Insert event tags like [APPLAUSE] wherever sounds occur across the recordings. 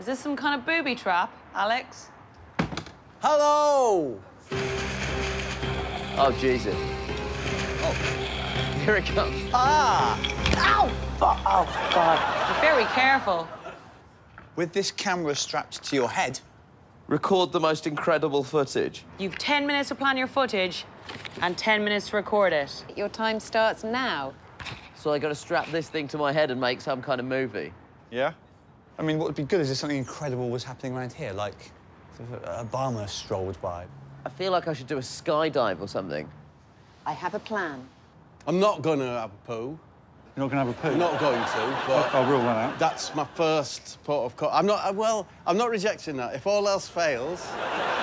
Is this some kind of booby trap, Alex? Hello! Oh, Jesus. Oh, here it comes. Ah! Ow! Oh, oh, God. Be very careful. With this camera strapped to your head, Record the most incredible footage. You've 10 minutes to plan your footage and 10 minutes to record it. Your time starts now. So I got to strap this thing to my head and make some kind of movie. Yeah? I mean, what would be good is if something incredible was happening around here, like sort of Obama strolled by. I feel like I should do a skydive or something. I have a plan. I'm not going to have a poo. You're not going to have a poo? I'm not going to, but I'll rule that out. that's my first port of call. I'm not, uh, well, I'm not rejecting that. If all else fails,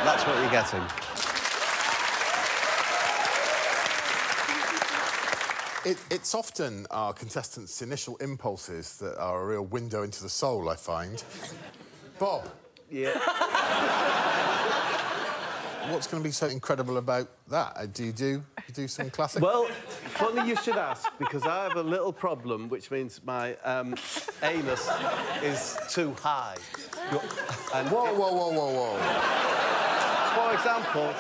that's what you're getting. It, it's often our contestants' initial impulses that are a real window into the soul, I find. [LAUGHS] Bob. Yeah. [LAUGHS] What's going to be so incredible about that? Uh, Do you do, you do some classic? Well, funny you should ask, because I have a little problem, which means my um, anus is too high. And Whoa, whoa, whoa, whoa, whoa. For example,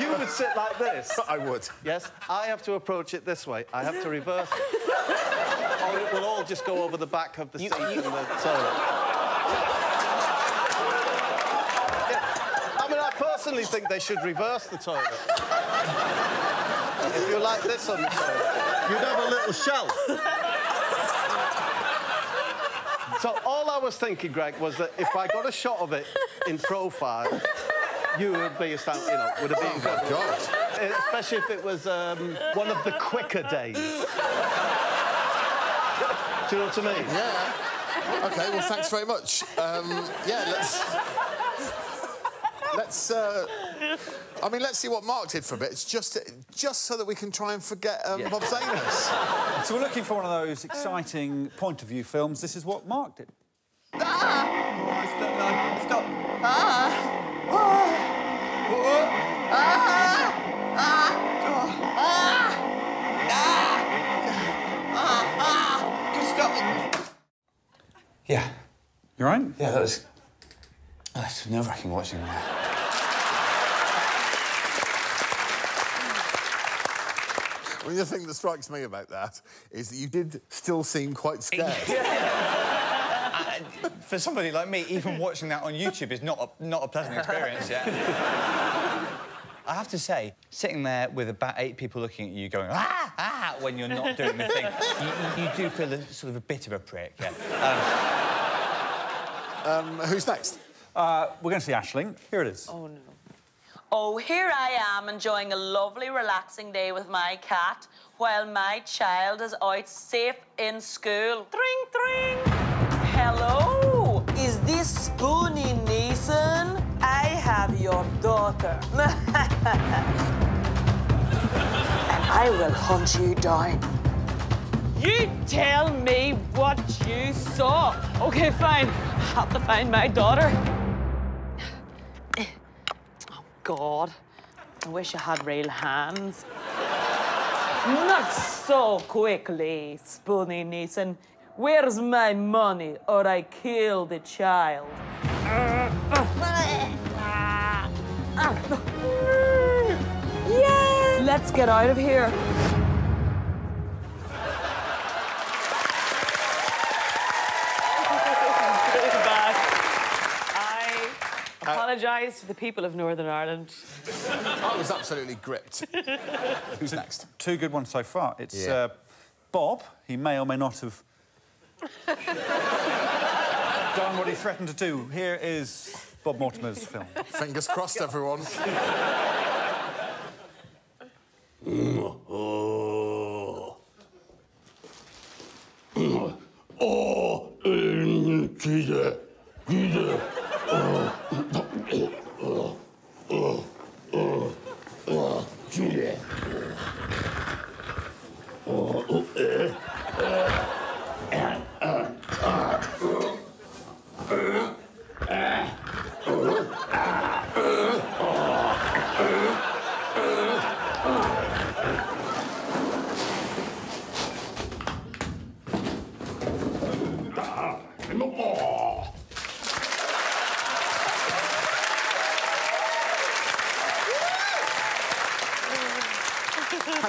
you would sit like this. [LAUGHS] I would. Yes, I have to approach it this way. I have to reverse it. [LAUGHS] or oh, it will all just go over the back of the seat in the toilet. Yeah, I mean, I personally think they should reverse the toilet. if you're like this on the toilet, you'd have a little shelf. So all I was thinking, Greg, was that if I got a shot of it in profile, you would be astounded, you know, would have been Oh, my God. Especially if it was um, one of the quicker days. Do you know what I mean? Yeah. OK, well, thanks very much. Um, yeah, let's... Let's, uh... I mean, let's see what Mark did for a bit. It's just, just so that we can try and forget um, Yeah. Bob's anus. So we're looking for one of those exciting point of view films. This is what Mark did. Yeah. You all right? Yeah, that was... Oh, That's nerve-wracking watching that. I mean, the thing that strikes me about that is that you did still seem quite [LAUGHS] scared. For somebody like me, even watching that on YouTube is not a, not a pleasant experience, yeah. I have to say, sitting there with about eight people looking at you going, ah, ah, when you're not doing the thing, you, you do feel a, sort of a bit of a prick, yeah. Um, who's next? Uh, we're going to see Aisling. Here it is. Oh, no. Oh, here I am enjoying a lovely, relaxing day with my cat while my child is out safe in school. Tring, tring. Hello? Is this Spoony Nathan? I have your daughter. [LAUGHS] and I will hunt you down. You tell me what you saw. Okay, fine. I Have to find my daughter. Oh, God. I wish I had real hands. Not so quickly, Spoony Neeson. Where's my money, or I kill the child? Yeah! Let's get out of here. I apologise to the people of Northern Ireland. I was absolutely gripped. Who's next? Two good ones so far. It's Yeah. uh, Bob. He may or may not have done what he threatened to do. Here is Bob Mortimer's film. Fingers crossed, everyone. 기대, 기대. 어, 어, 어, 어. 어, 어.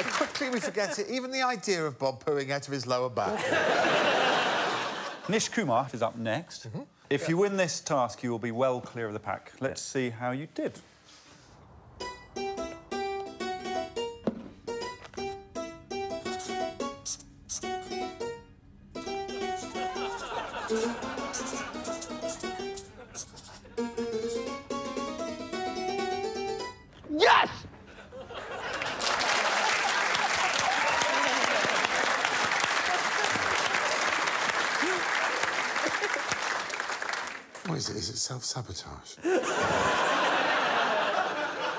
Quickly we forget it. Even the idea of Bob pooing out of his lower back. [LAUGHS] Nish Kumar is up next. Mm-hmm. If you win this task, you will be well clear of the pack. Let's see how you did. [LAUGHS] What is it? Is it self-sabotage?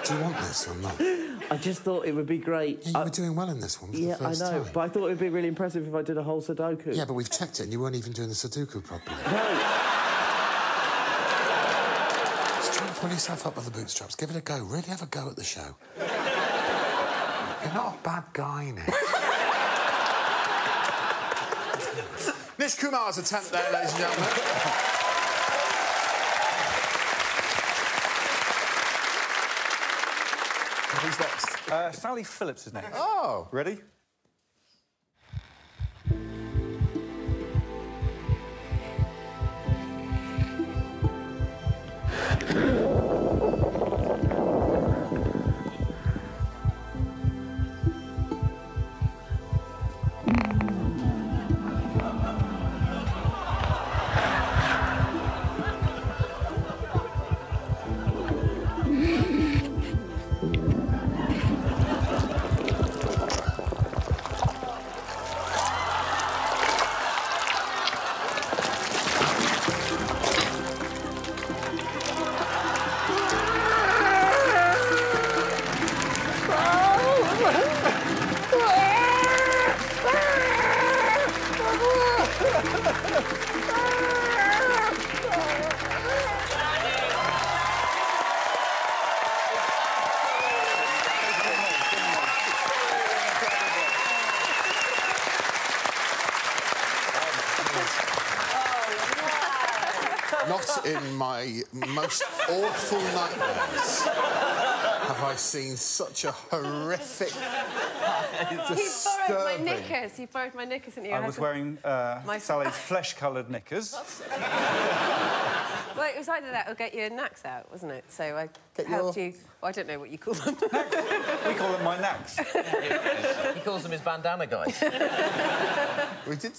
Do you want this or not? I just thought it would be great. Yeah, you I- were doing well in this one for yeah, the I know, time. but I thought it would be really impressive if I did a whole Sudoku. Yeah, but we've checked it and you weren't even doing the Sudoku properly. No, Just try and pull yourself up by the bootstraps. Give it a go. Really have a go at the show. You're not a bad guy, Nick. Nish Kumar's attempt there, ladies and gentlemen. Who's next? Uh, Sally Phillips is next. Oh. Ready? Not in my most awful nightmares have I seen such a horrific, borrowed my knickers. You borrowed my knickers, didn't you? I had was to- wearing uh, [LAUGHS] My- Sally's flesh-coloured knickers. Well, it was either that or get your knacks out, wasn't it? So I Get helped your- you. Well, I don't know what you call them. We call them my knacks. He calls them his bandana guys. [LAUGHS] We did...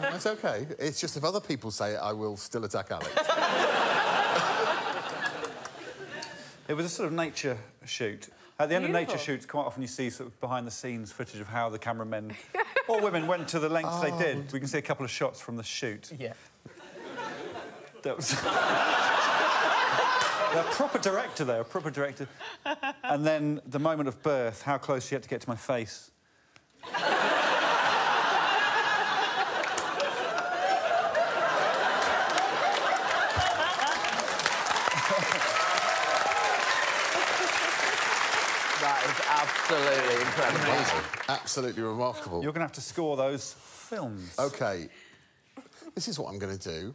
That's okay. It's just if other people say it, I will still attack Alex. It was a sort of nature shoot. At the end of nature shoots, quite often you see sort of behind-the-scenes footage of how the cameramen [LAUGHS] or women went to the lengths they did. Oh. We can see a couple of shots from the shoot. Yeah. That was... [LAUGHS] a proper director there, a proper director. And then the moment of birth, how close she had to get to my face. [LAUGHS] That is absolutely incredible. Amazing. Absolutely remarkable. You're going to have to score those films. OK. This is what I'm going to do.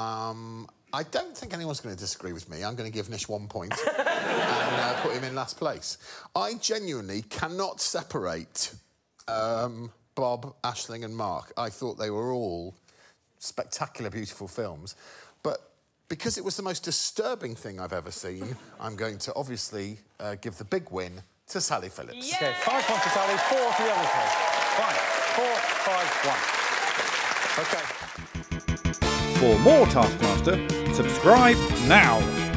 Um, I don't think anyone's going to disagree with me. I'm going to give Nish one point [LAUGHS] and uh, put him in last place. I genuinely cannot separate um, Bob, Aisling, and Mark. I thought they were all spectacular, beautiful films. But because it was the most disturbing thing I've ever seen, I'm going to obviously uh, give the big win to Sally Phillips. OK, five points to Sally, four to the other two. Five, four, five, one. OK. For more Taskmaster, subscribe now.